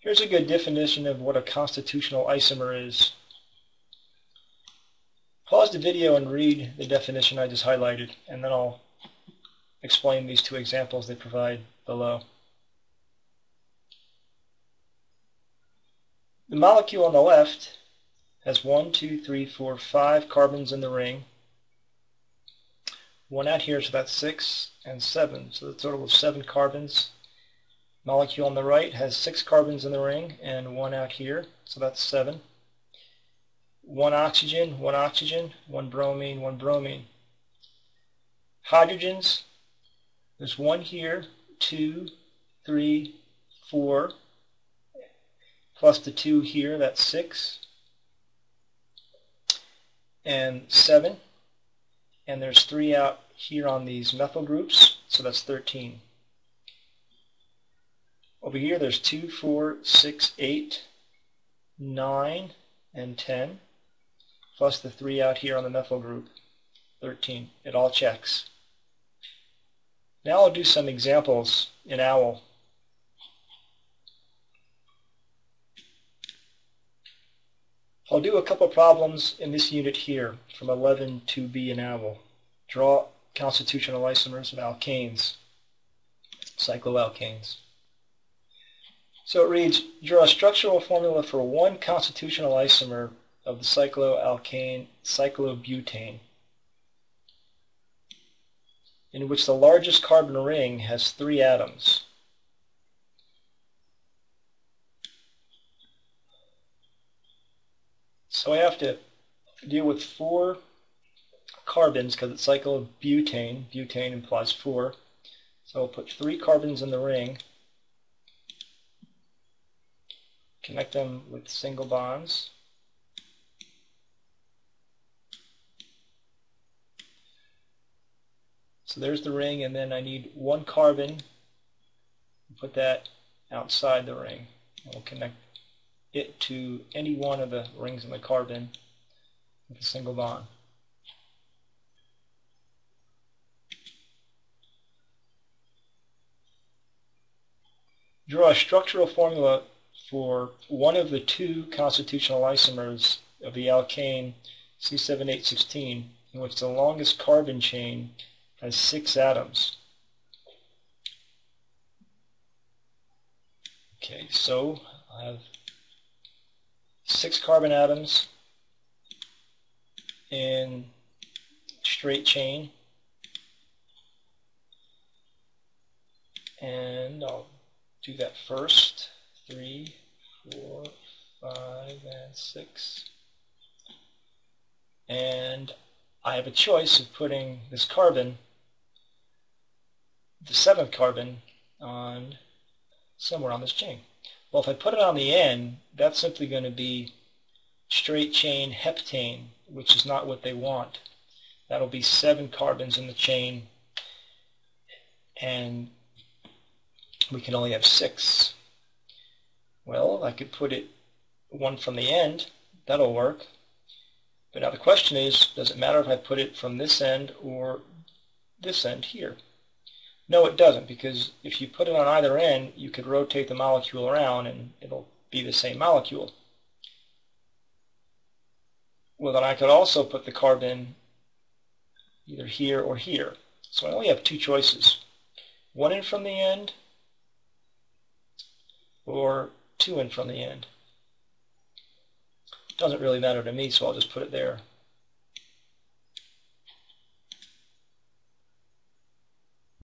Here's a good definition of what a constitutional isomer is. Pause the video and read the definition I just highlighted, and then I'll explain these two examples they provide below. The molecule on the left has one, two, three, four, five carbons in the ring. One out here, so that's six and seven. So the total of seven carbons. Molecule on the right has six carbons in the ring and one out here, so that's seven. One oxygen, one oxygen, one bromine, one bromine. Hydrogens, there's one here, two, three, four, plus the 2 here, that's 6, and 7, and there's 3 out here on these methyl groups, so that's 13. Over here there's 2, 4, 6, 8, 9, and 10, plus the 3 out here on the methyl group, 13. It all checks. Now I'll do some examples in OWL. I'll do a couple problems in this unit here from 11 to B and OWL. Draw constitutional isomers of alkanes, cycloalkanes. So it reads, draw a structural formula for one constitutional isomer of the cycloalkane cyclobutane, in which the largest carbon ring has three atoms. So I have to deal with four carbons because it's cyclobutane. Butane implies four. So I'll put three carbons in the ring, connect them with single bonds. So there's the ring, and then I need one carbon. Put that outside the ring. And we'll connect it to any one of the rings in the carbon with a single bond. Draw a structural formula for one of the two constitutional isomers of the alkane C7H16 in which the longest carbon chain has six atoms. Okay, so I have six carbon atoms in straight chain and I'll do that first three and six and I have a choice of putting this carbon the seventh carbon on somewhere on this chain well, if I put it on the end, that's simply going to be straight chain heptane, which is not what they want. That'll be seven carbons in the chain, and we can only have six. Well, I could put it one from the end. That'll work. But now the question is, does it matter if I put it from this end or this end here? No, it doesn't, because if you put it on either end, you could rotate the molecule around and it'll be the same molecule. Well, then I could also put the carbon either here or here. So I only have two choices. One in from the end or two in from the end. Doesn't really matter to me, so I'll just put it there.